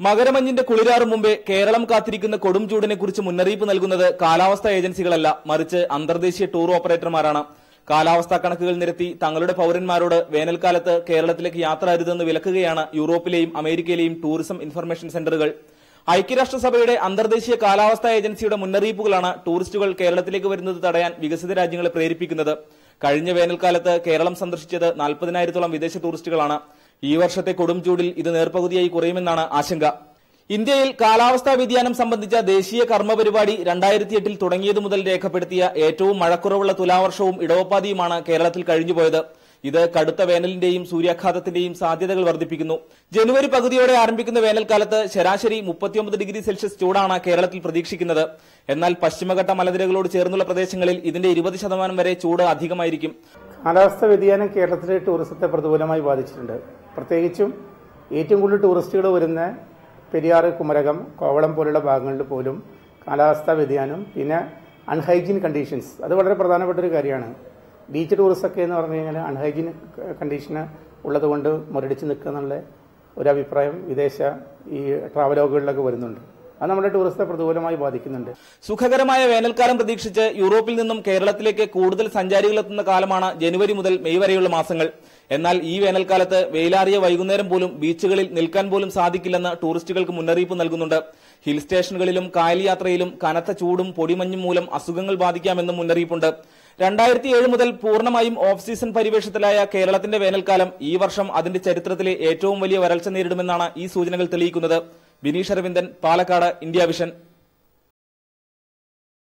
മകരമഞ്ഞിന്റെ കുളിരാറും മുമ്പേ കേരളം കാത്തിരിക്കുന്ന കൊടും ചൂടിനെ കുറിച്ച് മുന്നറിയിപ്പ് നൽകുന്നത് കാലാവസ്ഥാ ഏജൻസികളല്ല മറിച്ച് അന്തർദേശീയ ടൂർ ഓപ്പറേറ്റർമാരാണ്. കാലാവസ്ഥാ കണക്കുകൾ നിരത്തി തങ്ങളുടെ പൌരന്മാരോട് വേനൽക്കാലത്ത് കേരളത്തിലേക്ക് യാത്ര അരുതെന്ന് വിലക്കുകയാണ് യൂറോപ്പിലെയും അമേരിക്കയിലെയും ടൂറിസം ഇൻഫർമേഷൻ സെന്ററുകൾ. ഐക്യരാഷ്ട്രസഭയുടെ അന്തർദേശീയ കാലാവസ്ഥാ ഏജൻസിയുടെ മുന്നറിയിപ്പുകളാണ് ടൂറിസ്റ്റുകൾ കേരളത്തിലേക്ക് വരുന്നത് തടയാൻ വികസിത രാജ്യങ്ങളെ പ്രേരിപ്പിക്കുന്നത്. കഴിഞ്ഞ വേനൽക്കാലത്ത് കേരളം സന്ദർശിച്ചത് നാൽപ്പതിനായിരത്തോളം വിദേശ ടൂറിസ്റ്റുകളാണ്. ഈ വർഷത്തെ കൊടും ചൂടിൽ ഇത് നേർപകുതിയായി കുറയുമെന്നാണ് ആശങ്ക. ഇന്ത്യയിൽ കാലാവസ്ഥാ വ്യതിയാനം സംബന്ധിച്ച ദേശീയ കർമ്മ പരിപാടി രണ്ടായിരത്തി എട്ടിൽ തുടങ്ങിയതു മുതൽ രേഖപ്പെടുത്തിയ ഏറ്റവും മഴക്കുറവുള്ള തുലാവർഷവും ഇടവപ്പാതിയുമാണ് കേരളത്തിൽ കഴിഞ്ഞുപോയത്. ഇത് കടുത്ത വേനലിന്റെയും സൂര്യാഘാതത്തിന്റെയും സാധ്യതകൾ വർദ്ധിപ്പിക്കുന്നു. ജനുവരി പകുതിയോടെ ആരംഭിക്കുന്ന വേനൽക്കാലത്ത് ശരാശരി മുപ്പത്തിയൊമ്പത് ഡിഗ്രി സെൽഷ്യസ് ചൂടാണ് കേരളത്തിൽ പ്രതീക്ഷിക്കുന്നത്. എന്നാൽ പശ്ചിമഘട്ട മലനിരകളോട് ചേർന്നുള്ള പ്രദേശങ്ങളിൽ ഇതിന്റെ ഇരുപത് ശതമാനം വരെ ചൂട് അധികമായിരിക്കും. കാലാവസ്ഥാ വ്യതിയാനം കേരളത്തിലെ ടൂറിസത്തെ പ്രതികൂലമായി ബാധിച്ചിട്ടുണ്ട്. പ്രത്യേകിച്ചും ഏറ്റവും കൂടുതൽ ടൂറിസ്റ്റുകൾ വരുന്ന പെരിയാറ് കുമരകം കോവളം പോലുള്ള ഭാഗങ്ങളിൽ പോലും കാലാവസ്ഥാ വ്യതിയാനം പിന്നെ അൺഹൈജീൻ കണ്ടീഷൻസ് അത് വളരെ പ്രധാനപ്പെട്ട ഒരു കാര്യമാണ്. ബീച്ച് ടൂറിസമൊക്കെ എന്ന് പറഞ്ഞു കഴിഞ്ഞാൽ അൺഹൈജീൻ കണ്ടീഷന് ഉള്ളതുകൊണ്ട് മുരടിച്ച് നിൽക്കുക എന്നുള്ള ഒരു അഭിപ്രായം വിദേശ ഈ ട്രാവലോഗുകളിലൊക്കെ വരുന്നുണ്ട്. അത് നമ്മുടെ ടൂറിസത്തെ പ്രതികൂലമായി ബാധിക്കുന്നുണ്ട്. സുഖകരമായ വേനൽക്കാലം പ്രതീക്ഷിച്ച് യൂറോപ്പിൽ നിന്നും കേരളത്തിലേക്ക് കൂടുതൽ സഞ്ചാരികൾ എത്തുന്ന കാലമാണ് ജനുവരി മുതൽ മെയ് വരെയുള്ള മാസങ്ങൾ. എന്നാൽ ഈ വേനൽക്കാലത്ത് വെയിലാറിയ വൈകുന്നേരം പോലും ബീച്ചുകളിൽ നിൽക്കാൻ പോലും സാധിക്കില്ലെന്ന് ടൂറിസ്റ്റുകൾക്ക് മുന്നറിയിപ്പ് നൽകുന്നുണ്ട്. ഹിൽ സ്റ്റേഷനുകളിലും കായൽ യാത്രയിലും കനത്ത ചൂടും പൊടിമഞ്ഞും മൂലം അസുഖങ്ങൾ ബാധിക്കാമെന്നും മുന്നറിയിപ്പുണ്ട്. രണ്ടായിരത്തി ഏഴ് മുതൽ പൂർണമായും ഓഫ് സീസൺ പരിവേഷത്തിലായ കേരളത്തിന്റെ വേനൽക്കാലം ഈ വർഷം അതിന്റെ ചരിത്രത്തിലെ ഏറ്റവും വലിയ വരൾച്ച നേരിടുമെന്നാണ് ഈ സൂചനകൾ തെളിയിക്കുന്നത്. Bineesh Aravindan Palakkad India Vision